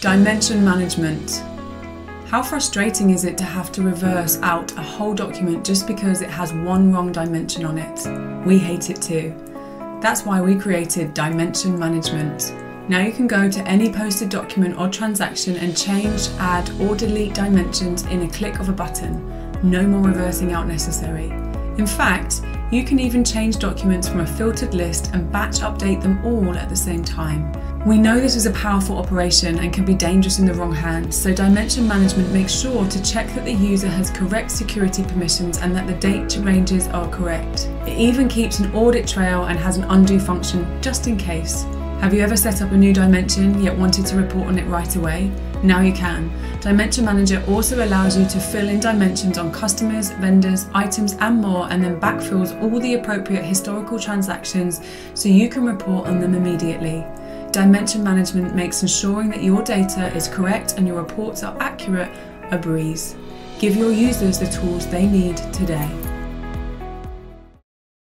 Dimension management. How frustrating is it to have to reverse out a whole document just because it has one wrong dimension on it? We hate it too. That's why we created Dimension Management. Now you can go to any posted document or transaction and change, add, or delete dimensions in a click of a button. No more reversing out necessary. In fact, you can even change documents from a filtered list and batch update them all at the same time. We know this is a powerful operation and can be dangerous in the wrong hands, so Dimension Management makes sure to check that the user has correct security permissions and that the date ranges are correct. It even keeps an audit trail and has an undo function just in case. Have you ever set up a new dimension yet wanted to report on it right away? Now you can. Dimension Manager also allows you to fill in dimensions on customers, vendors, items, and more, and then backfills all the appropriate historical transactions so you can report on them immediately. Dimension management makes ensuring that your data is correct and your reports are accurate a breeze. Give your users the tools they need today.